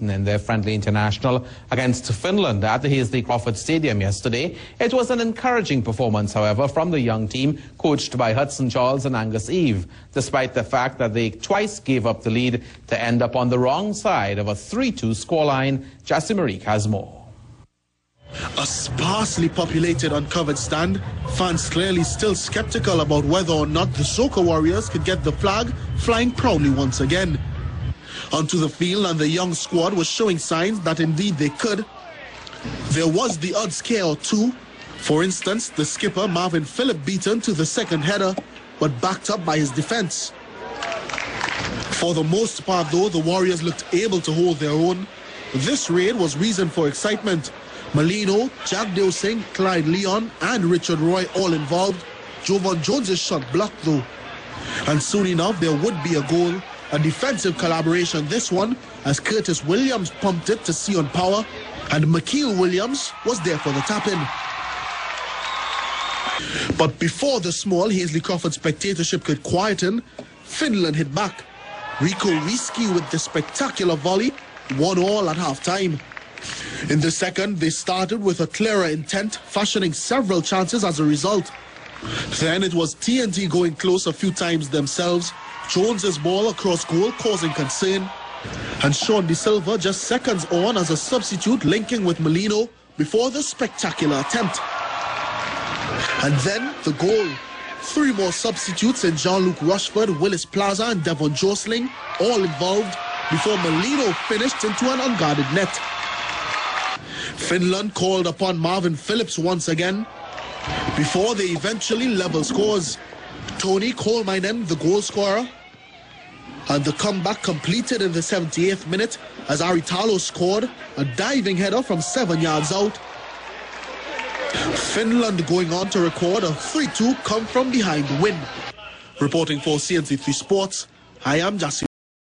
in their friendly international against Finland at the Hasely Crawford Stadium yesterday. It was an encouraging performance, however, from the young team coached by Hudson Charles and Angus Eve, despite the fact that they twice gave up the lead to end up on the wrong side of a 3-2 scoreline. Jassy Marique has more. A sparsely populated uncovered stand, fans clearly still skeptical about whether or not the Soca Warriors could get the flag flying proudly once again onto the field and the young squad was showing signs that indeed they could. There was the odd scare two. For instance, the skipper Marvin Phillip beaten to the second header, but backed up by his defense. For the most part, though, the Warriors looked able to hold their own. This raid was reason for excitement. Molino, Jack Singh, Clyde Leon, and Richard Roy all involved. Joevin Jones' shot blocked, though. And soon enough, there would be a goal a defensive collaboration, this one, as Curtis Williams pumped it to Seon Power, and Mekeil Williams was there for the tap-in. But before the small Hasely Crawford spectatorship could quieten, Finland hit back. Riku Riski with the spectacular volley, one all at half-time. In the second, they started with a clearer intent, fashioning several chances as a result. Then it was TNT going close a few times themselves, Jones's ball across goal causing concern. And Sean De Silva just seconds on as a substitute linking with Molino before the spectacular attempt. And then the goal. Three more substitutes in Jean-Luc Rochford, Willis Plaza and Devorn Jorsling, all involved before Molino finished into an unguarded net. Finland called upon Marvin Phillips once again before they eventually level scores. Toni Kolehmainen, the goal scorer. And the comeback completed in the 78th minute as Ääritalo scored a diving header from seven yards out. Finland going on to record a 3-2 come from behind win. Reporting for CNC3 Sports, I am Jassy.